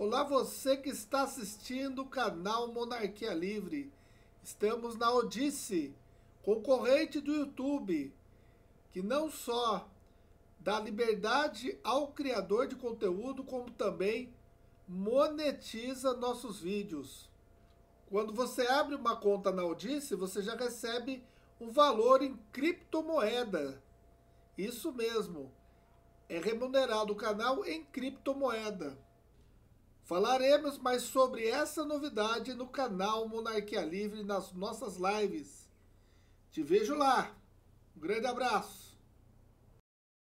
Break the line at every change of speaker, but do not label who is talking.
Olá você que está assistindo o canal Monarquia Livre. Estamos na Odisse, concorrente do YouTube, que não só dá liberdade ao criador de conteúdo, como também monetiza nossos vídeos. Quando você abre uma conta na Odisse, você já recebe um valor em criptomoeda. Isso mesmo, é remunerado o canal em criptomoeda. Falaremos mais sobre essa novidade no canal Monarquia Livre nas nossas lives. Te vejo lá. Um grande abraço.